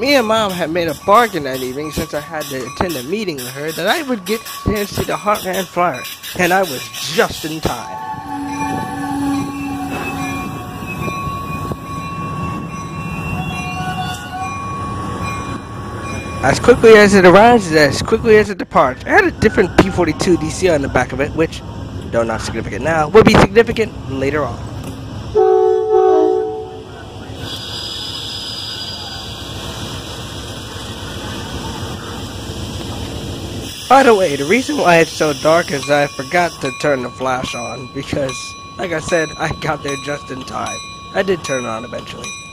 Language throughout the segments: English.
Me and mom had made a bargain that evening since I had to attend a meeting with her that I would get to see the Heartland Flyer, and I was just in time. As quickly as it arrives, as quickly as it departs. I had a different P-42 DC on the back of it, which, though not significant now, will be significant later on. By the way, the reason why it's so dark is I forgot to turn the flash on because, like I said, I got there just in time. I did turn it on eventually.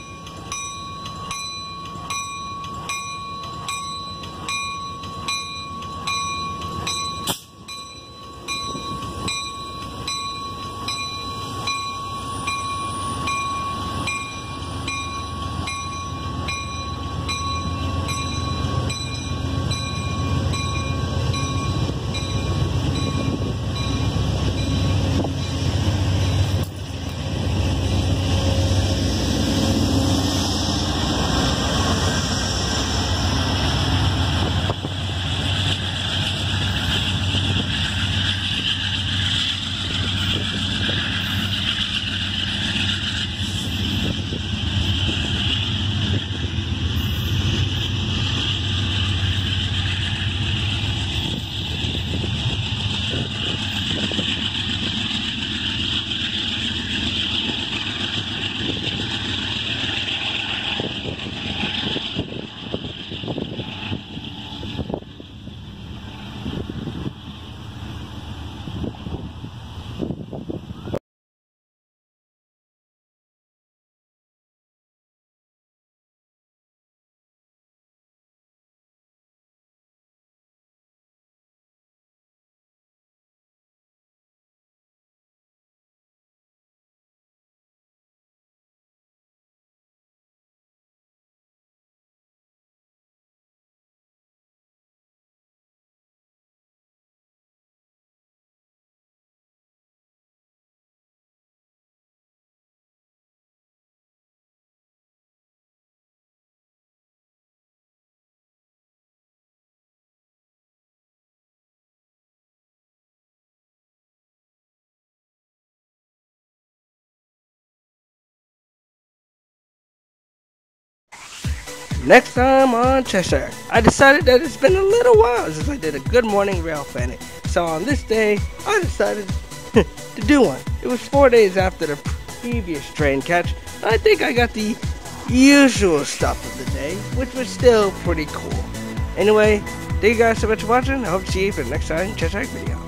Next time on Cheshire, I decided that it's been a little while since I did a Good Morning Rail Fanny. So on this day, I decided to do one. It was four days after the previous train catch. I think I got the usual stuff of the day, which was still pretty cool. Anyway, thank you guys so much for watching. I hope to see you for the next time Cheshire video.